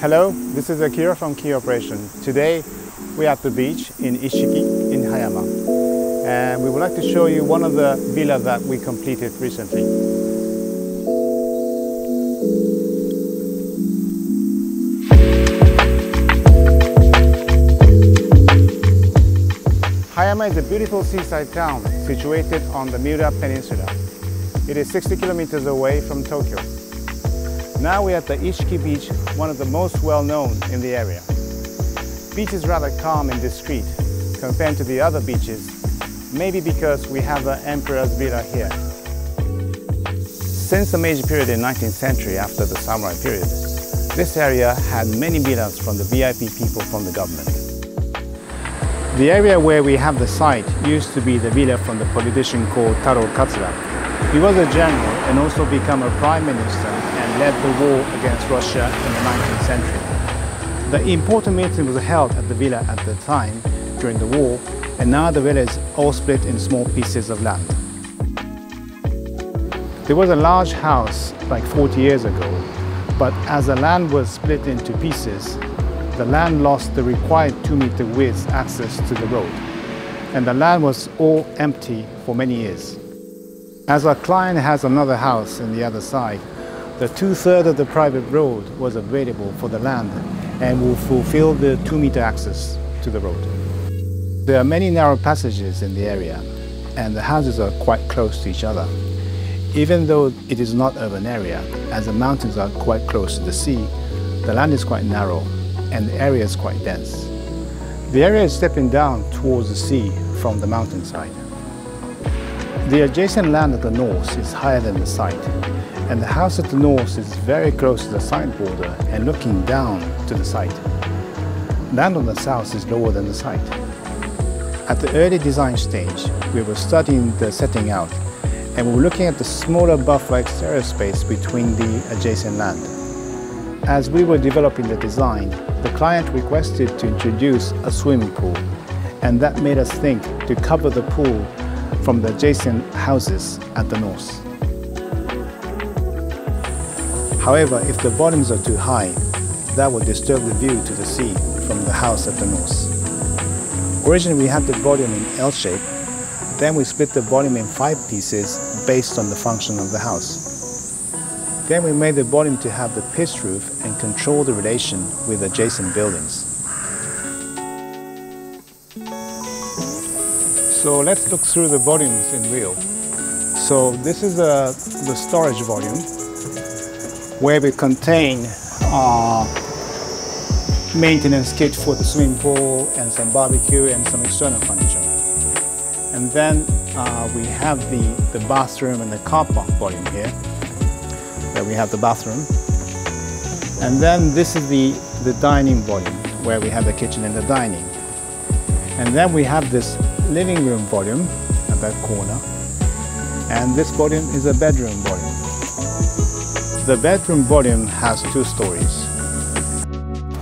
Hello, this is Akira from Key Operation. Today we're at the beach in Ishiki in Hayama and we would like to show you one of the villas that we completed recently. Hayama is a beautiful seaside town situated on the Miura Peninsula. It is 60 kilometers away from Tokyo. Now we're at the Ishiki beach, one of the most well-known in the area. Beach is rather calm and discreet compared to the other beaches, maybe because we have the Emperor's Villa here. Since the Meiji period in 19th century after the samurai period, this area had many villas from the VIP people from the government. The area where we have the site used to be the villa from the politician called Taro Katsura. He was a general and also became a prime minister and led the war against Russia in the 19th century. The important meeting was held at the villa at the time during the war and now the villa is all split in small pieces of land. There was a large house like 40 years ago, but as the land was split into pieces, the land lost the required two meter width access to the road, and the land was all empty for many years. As our client has another house on the other side, the two-thirds of the private road was available for the land and will fulfill the two meter access to the road. There are many narrow passages in the area, and the houses are quite close to each other. Even though it is not urban area, as the mountains are quite close to the sea, the land is quite narrow and the area is quite dense. The area is stepping down towards the sea from the mountainside. The adjacent land at the north is higher than the site, and the house at the north is very close to the site border and looking down to the site. Land on the south is lower than the site. At the early design stage, we were studying the setting out and we were looking at the smaller buffer exterior space between the adjacent land. As we were developing the design, the client requested to introduce a swimming pool, and that made us think to cover the pool from the adjacent houses at the north. However, if the bottoms are too high, that would disturb the view to the sea from the house at the north. Originally we had the volume in L shape, then we split the volume in five pieces based on the function of the house. Then we made the volume to have the pitched roof and control the relation with adjacent buildings. So let's look through the volumes in real. So this is the, the storage volume where we contain uh, maintenance kit for the swimming pool and some barbecue and some external furniture. And then uh, we have the, the bathroom and the car park volume here where we have the bathroom. And then this is the, the dining volume, where we have the kitchen and the dining. And then we have this living room volume at that corner. And this volume is a bedroom volume. The bedroom volume has two stories.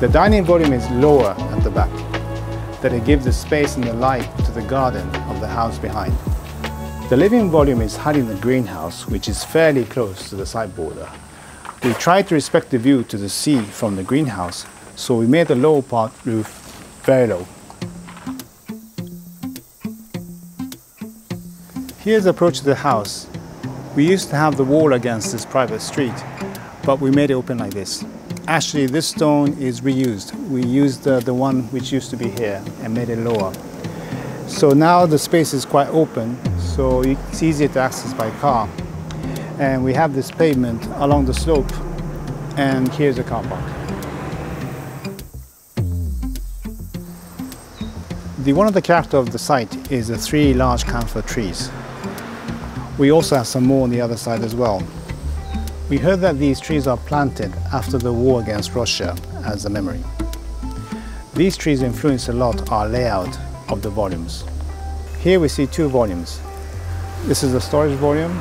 The dining volume is lower at the back, that it gives the space and the light to the garden of the house behind. The living volume is hiding the greenhouse, which is fairly close to the side border. We tried to respect the view to the sea from the greenhouse, so we made the lower part roof very low. Here's the approach to the house. We used to have the wall against this private street, but we made it open like this. Actually, this stone is reused. We used the, the one which used to be here and made it lower. So now the space is quite open, so it's easier to access by car. And we have this pavement along the slope, and here's a car park. The, one of the character of the site is the three large camphor trees. We also have some more on the other side as well. We heard that these trees are planted after the war against Russia as a memory. These trees influence a lot our layout of the volumes. Here we see two volumes. This is the storage volume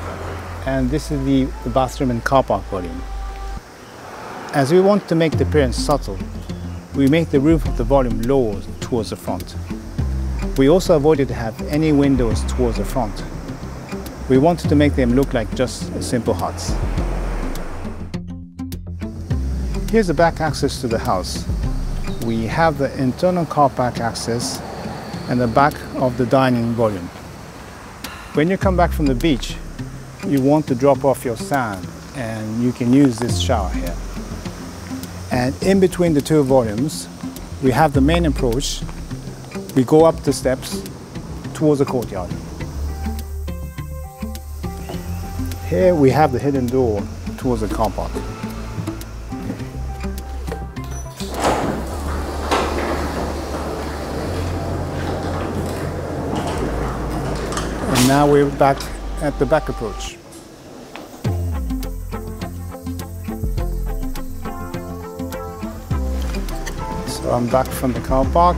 and this is the, bathroom and car park volume. As we want to make the appearance subtle, we make the roof of the volume lower towards the front. We also avoided to have any windows towards the front. We wanted to make them look like just simple huts. Here's the back access to the house. We have the internal car park access and the back of the dining volume. When you come back from the beach, you want to drop off your sand and you can use this shower here. And in between the two volumes, we have the main approach. We go up the steps towards the courtyard. Here we have the hidden door towards the car park. Now we're back at the back approach. So I'm back from the car park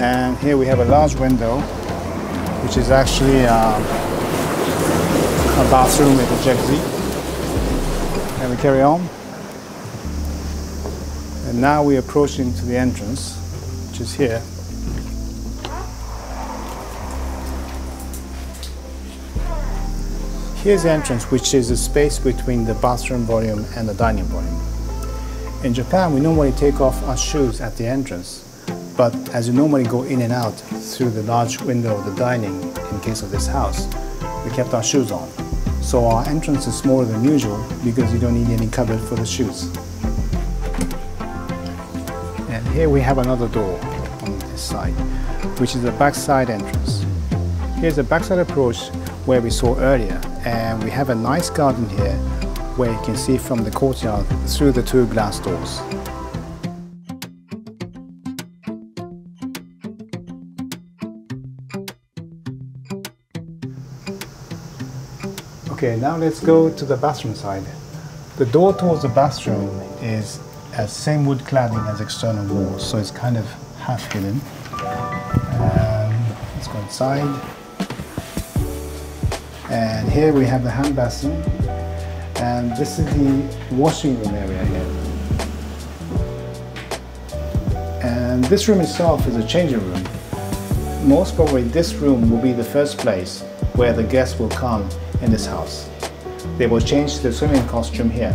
and here we have a large window which is actually um, a bathroom with a jacuzzi. And we carry on. And now we're approaching to the entrance which is here. Here's the entrance, which is the space between the bathroom volume and the dining volume. In Japan, we normally take off our shoes at the entrance, but as you normally go in and out through the large window of the dining, in case of this house, we kept our shoes on. So our entrance is smaller than usual because you don't need any cupboard for the shoes. And here we have another door on this side, which is the backside entrance. Here's the backside approach where we saw earlier and we have a nice garden here where you can see from the courtyard through the two glass doors. Okay, now let's go to the bathroom side. The door towards the bathroom is a same wood cladding as external walls, so it's kind of half hidden. Um, let's go inside. And here we have the hand basin. And this is the washing room area here. And this room itself is a changing room. Most probably this room will be the first place where the guests will come in this house. They will change the swimming costume here.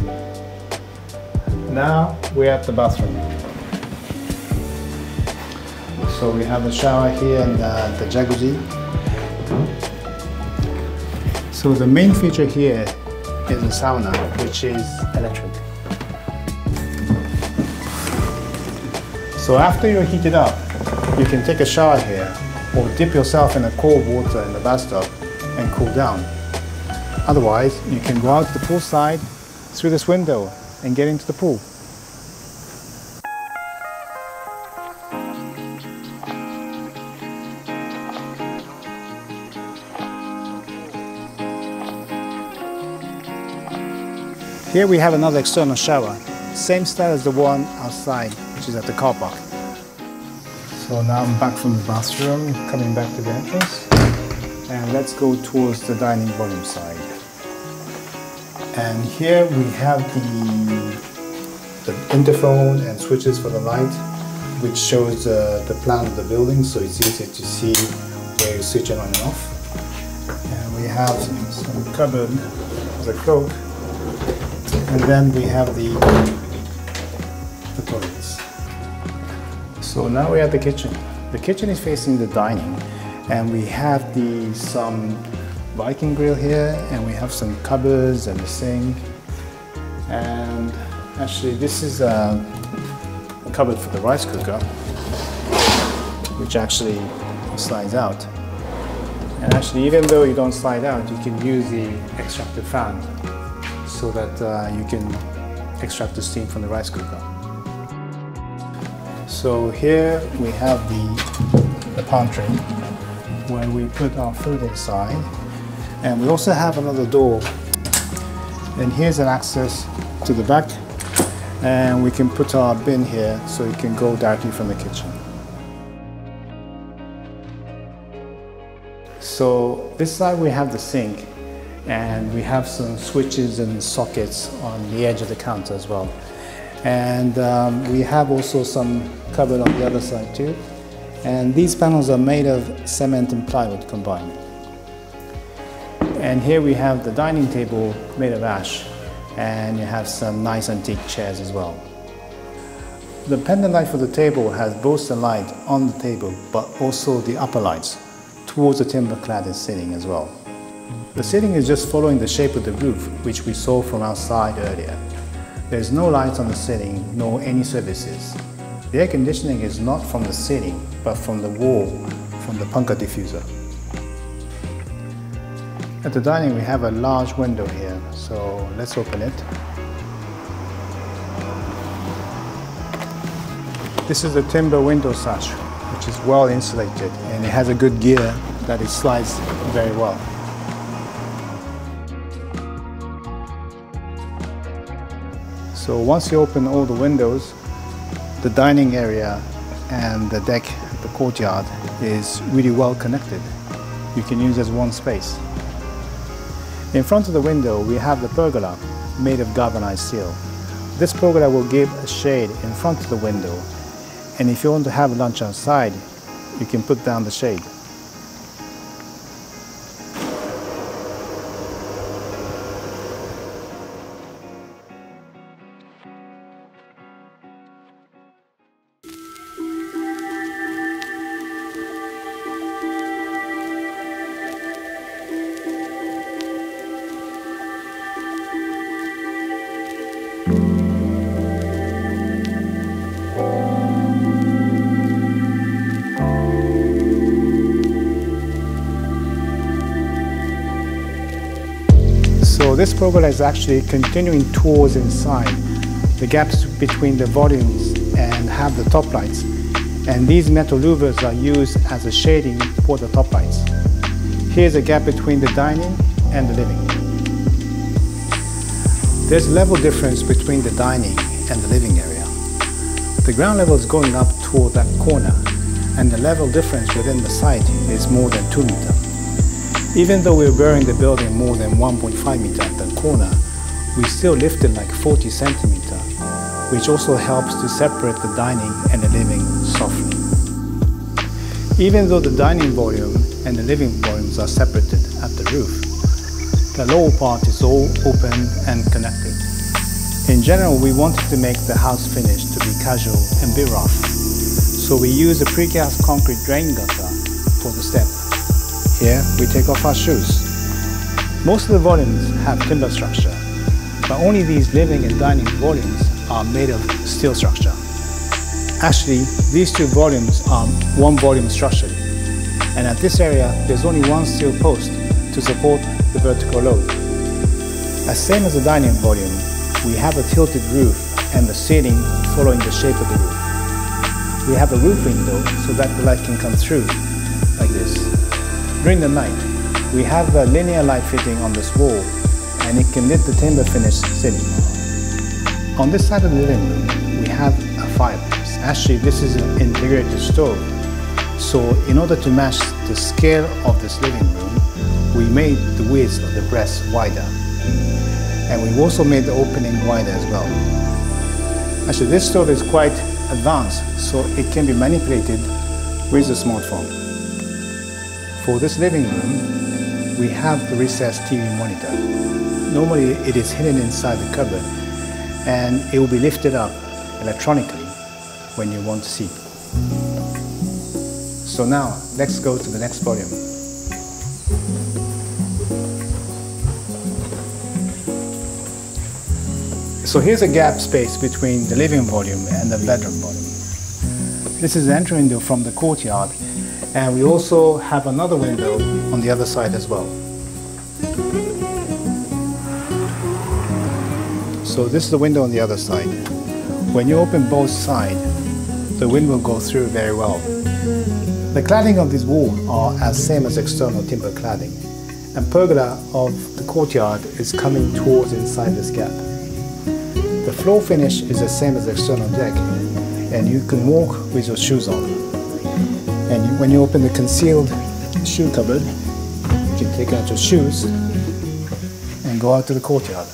Now we're at the bathroom. So we have the shower here and uh, the jacuzzi. So the main feature here is the sauna, which is electric. So after you're heated up, you can take a shower here or dip yourself in the cold water in the bathtub and cool down. Otherwise, you can go out to the poolside through this window and get into the pool. Here we have another external shower, same style as the one outside, which is at the car park. So now I'm back from the bathroom, coming back to the entrance. And let's go towards the dining volume side. And here we have the, the interphone and switches for the light, which shows uh, the plan of the building, so it's easy to see where you switch it on and off. And we have some cupboard, the cloak, and then we have the, toilets. So now we're at the kitchen. The kitchen is facing the dining and we have the some Viking grill here and we have some cupboards and a sink and actually this is a cupboard for the rice cooker which actually slides out and actually even though you don't slide out you can use the extractor fan so that uh, you can extract the steam from the rice cooker. So here we have the, the pantry where we put our food inside and we also have another door and here's an access to the back and we can put our bin here so it can go directly from the kitchen. So this side we have the sink and we have some switches and sockets on the edge of the counter as well. And um, we have also some cupboard on the other side too. And these panels are made of cement and plywood combined. And here we have the dining table made of ash and you have some nice antique chairs as well. The pendant light for the table has both the light on the table but also the upper lights towards the timber cladded ceiling as well. The ceiling is just following the shape of the roof which we saw from outside earlier. There's no lights on the ceiling nor any services. The air conditioning is not from the ceiling but from the wall from the Punka diffuser. At the dining we have a large window here, so let's open it. This is the timber window sash, which is well insulated and it has a good gear that it slides very well. So once you open all the windows, the dining area and the deck, the courtyard is really well connected. You can use as one space. In front of the window, we have the pergola made of galvanized steel. This pergola will give a shade in front of the window, and if you want to have lunch outside, you can put down the shade. This pergola is actually continuing towards inside the gaps between the volumes and have the top lights. And these metal louvers are used as a shading for the top lights. Here's a gap between the dining and the living. There's a level difference between the dining and the living area. The ground level is going up toward that corner and the level difference within the site is more than 2 meters. Even though we're burying the building more than 1.5 meter at the corner, we still lifted like 40 centimeter, which also helps to separate the dining and the living softly. Even though the dining volume and the living volumes are separated at the roof, the lower part is all open and connected. In general, we wanted to make the house finish to be casual and be rough, so we use a precast concrete drain gutter for the step. Here, we take off our shoes. Most of the volumes have timber structure, but only these living and dining volumes are made of steel structure. Actually, these two volumes are one volume structurally, and at this area, there's only one steel post to support the vertical load. As same as the dining volume, we have a tilted roof and the ceiling following the shape of the roof. We have a roof window so that the light can come through, like this. During the night, we have a linear light fitting on this wall and it can lit the timber finished ceiling. On this side of the living room, we have a fireplace. Actually, this is an integrated stove. So in order to match the scale of this living room, we made the width of the breast wider. And we've also made the opening wider as well. Actually, this stove is quite advanced, so it can be manipulated with a smartphone. For this living room, we have the recessed TV monitor. Normally it is hidden inside the cupboard and it will be lifted up electronically when you want to see. So now let's go to the next volume. So here's a gap space between the living volume and the bedroom volume. This is the entry window from the courtyard and we also have another window on the other side as well. So this is the window on the other side. When you open both sides, the wind will go through very well. The cladding of this wall are as same as external timber cladding, and pergola of the courtyard is coming towards inside this gap. The floor finish is the same as external deck, and you can walk with your shoes on. And when you open the concealed shoe cupboard, you can take out your shoes and go out to the courtyard.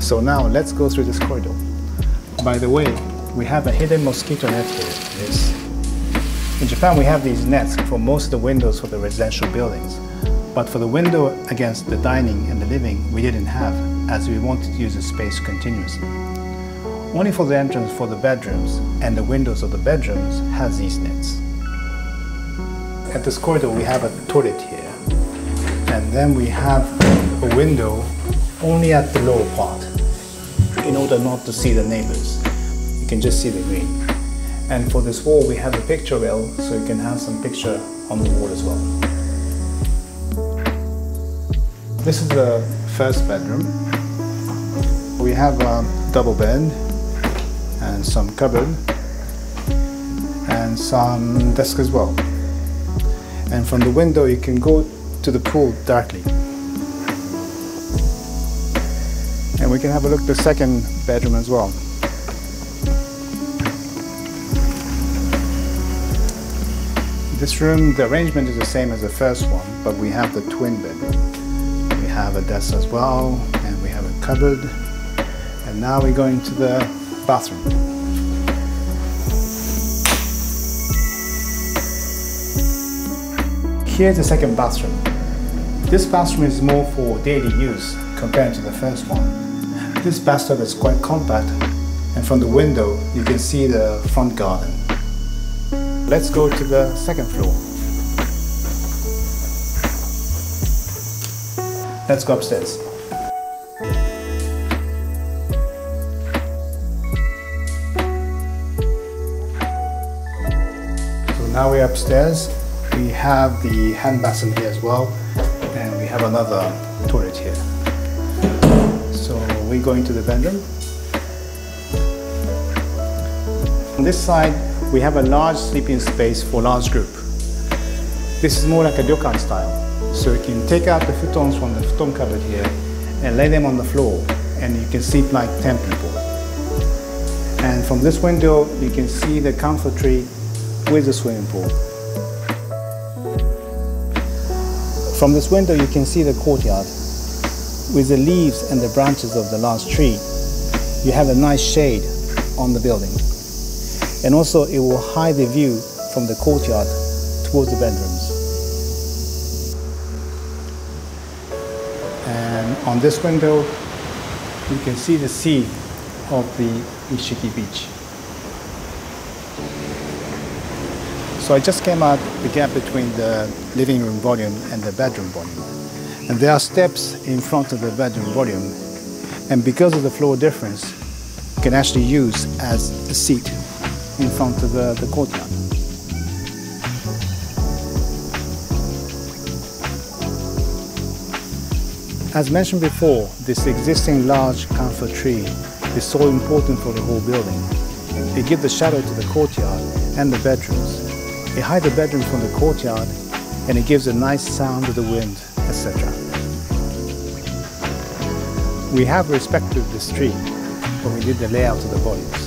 So now let's go through this corridor. By the way, we have a hidden mosquito net here. This. In Japan, we have these nets for most of the windows for the residential buildings. But for the window against the dining and the living, we didn't have, as we wanted to use the space continuously. Only for the entrance for the bedrooms and the windows of the bedrooms has these nets. At this corridor, we have a toilet here. And then we have a window only at the lower part in order not to see the neighbors. You can just see the green. And for this wall, we have a picture rail, so you can have some picture on the wall as well. This is the first bedroom. We have a double bed and some cupboard and some desk as well. And from the window, you can go to the pool directly. And we can have a look at the second bedroom as well. This room, the arrangement is the same as the first one, but we have the twin bedroom. We have a desk as well, and we have a cupboard. And now we're going to the bathroom. Here's the second bathroom. This bathroom is more for daily use compared to the first one. This bathtub is quite compact and from the window you can see the front garden. Let's go to the second floor. Let's go upstairs. So now we're upstairs. We have the hand basin here as well and we have another toilet here So we're going to the bedroom. On this side, we have a large sleeping space for large group. This is more like a ryokan style. So you can take out the futons from the futon cupboard here and lay them on the floor and you can sleep like 10 people. And from this window, you can see the camphor tree with the swimming pool. From this window, you can see the courtyard with the leaves and the branches of the large tree, you have a nice shade on the building. And also it will hide the view from the courtyard towards the bedrooms. And on this window, you can see the sea of the Ishiki beach. So I just came out the gap between the living room volume and the bedroom volume. And there are steps in front of the bedroom volume. And because of the floor difference, you can actually use as a seat in front of the, the courtyard. As mentioned before, this existing large camphor tree is so important for the whole building. It gives the shadow to the courtyard and the bedrooms. It hides the bedrooms from the courtyard and it gives a nice sound of the wind etc. We have respected this tree when we did the layout of the volumes.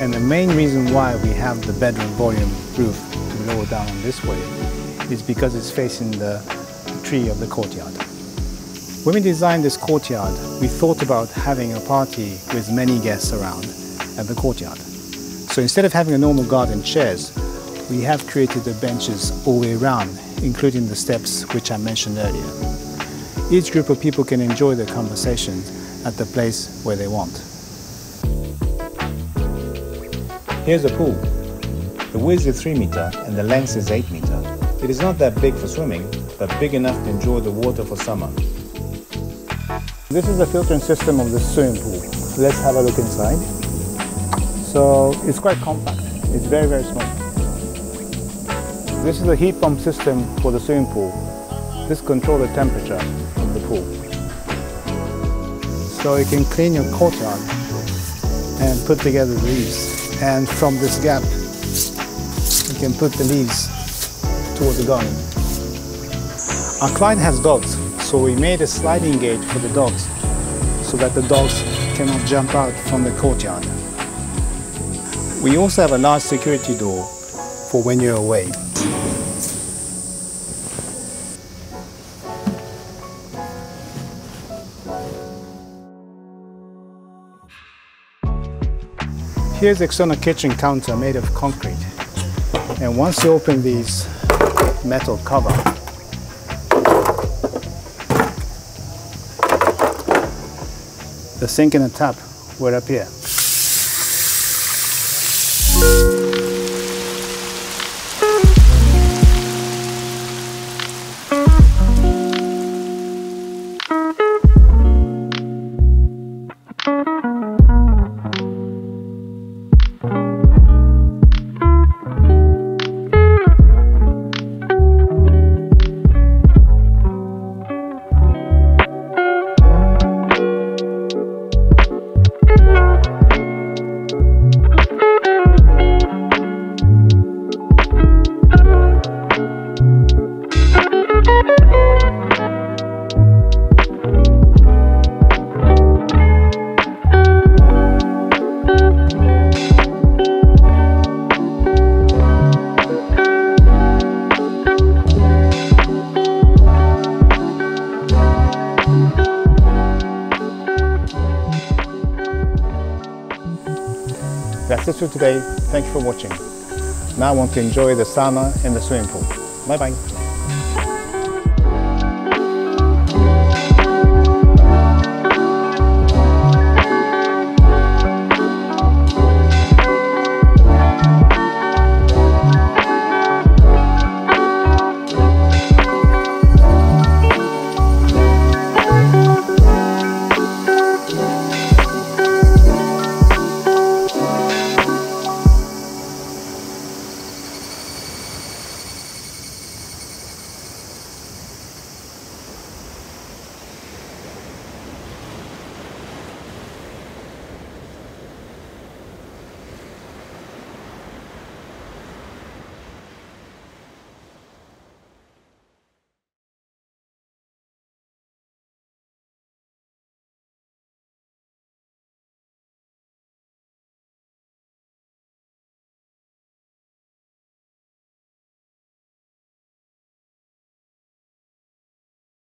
And the main reason why we have the bedroom volume roof to lower down this way is because it's facing the tree of the courtyard. When we designed this courtyard, we thought about having a party with many guests around at the courtyard. So instead of having a normal garden chairs, we have created the benches all the way around including the steps which I mentioned earlier. Each group of people can enjoy the conversation at the place where they want. Here's the pool. The width is 3 meter and the length is 8 meter. It is not that big for swimming, but big enough to enjoy the water for summer. This is the filtering system of the swimming pool. Let's have a look inside. So it's quite compact. It's very, very small. This is a heat pump system for the swimming pool. This controls the temperature of the pool. So you can clean your courtyard and put together the leaves. And from this gap, you can put the leaves towards the garden. Our client has dogs, so we made a sliding gate for the dogs so that the dogs cannot jump out from the courtyard. We also have a large security door for when you're away. Here's the external kitchen counter made of concrete. And once you open these metal cover, the sink and the tap will appear. That's today. Thank you for watching. Now I want to enjoy the sauna and the swimming pool. Bye bye.